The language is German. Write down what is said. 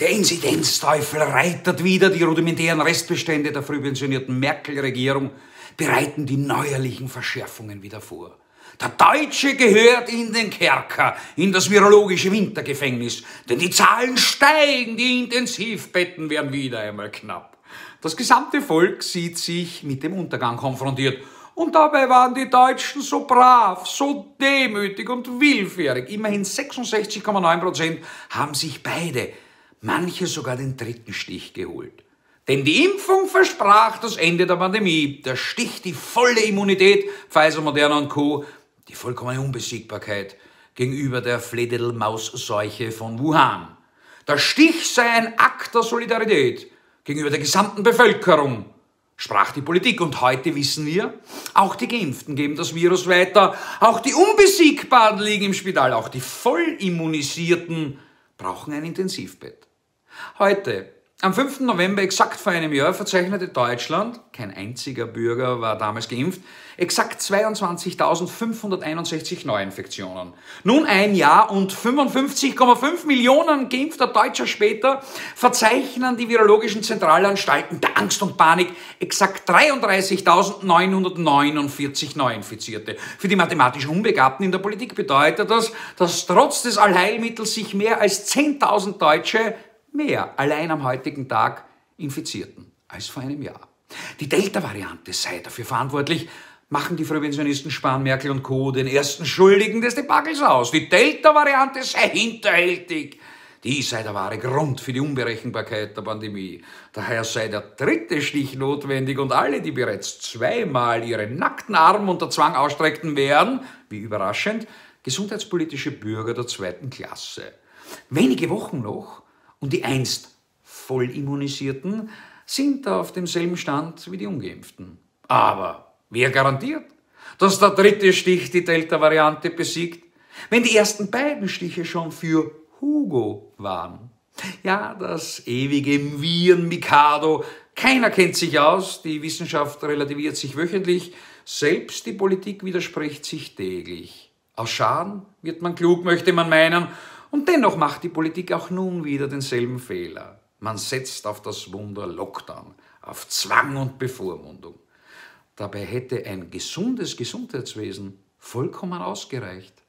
Der Inzidenzteufel reitert wieder die rudimentären Restbestände der frühpensionierten Merkel-Regierung, bereiten die neuerlichen Verschärfungen wieder vor. Der Deutsche gehört in den Kerker, in das virologische Wintergefängnis, denn die Zahlen steigen, die Intensivbetten werden wieder einmal knapp. Das gesamte Volk sieht sich mit dem Untergang konfrontiert. Und dabei waren die Deutschen so brav, so demütig und willfährig. Immerhin 66,9 Prozent haben sich beide, manche sogar den dritten Stich geholt. Denn die Impfung versprach das Ende der Pandemie. Der Stich, die volle Immunität, Pfizer, Moderna und Co., die vollkommene Unbesiegbarkeit gegenüber der Flededelmaus-Seuche von Wuhan. Der Stich sei ein Akt der Solidarität gegenüber der gesamten Bevölkerung, sprach die Politik. Und heute wissen wir, auch die Geimpften geben das Virus weiter, auch die Unbesiegbaren liegen im Spital, auch die Vollimmunisierten brauchen ein Intensivbett. Heute am 5. November, exakt vor einem Jahr, verzeichnete Deutschland, kein einziger Bürger war damals geimpft, exakt 22.561 Neuinfektionen. Nun ein Jahr und 55,5 Millionen geimpfter Deutscher später verzeichnen die virologischen Zentralanstalten der Angst und Panik exakt 33.949 Neuinfizierte. Für die mathematisch Unbegabten in der Politik bedeutet das, dass trotz des Allheilmittels sich mehr als 10.000 Deutsche mehr allein am heutigen Tag Infizierten als vor einem Jahr. Die Delta-Variante sei dafür verantwortlich, machen die Präventionisten Spahn, Merkel und Co. den ersten Schuldigen des Debakels aus. Die Delta-Variante sei hinterhältig. Die sei der wahre Grund für die Unberechenbarkeit der Pandemie. Daher sei der dritte Stich notwendig und alle, die bereits zweimal ihre nackten Arme unter Zwang ausstreckten, wären, wie überraschend, gesundheitspolitische Bürger der zweiten Klasse. Wenige Wochen noch und die einst Vollimmunisierten sind auf demselben Stand wie die Ungeimpften. Aber wer garantiert, dass der dritte Stich die Delta-Variante besiegt, wenn die ersten beiden Stiche schon für Hugo waren? Ja, das ewige Viren-Mikado. Keiner kennt sich aus, die Wissenschaft relativiert sich wöchentlich, selbst die Politik widerspricht sich täglich. Aus Schaden wird man klug, möchte man meinen, und dennoch macht die Politik auch nun wieder denselben Fehler. Man setzt auf das Wunder Lockdown, auf Zwang und Bevormundung. Dabei hätte ein gesundes Gesundheitswesen vollkommen ausgereicht.